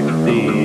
like the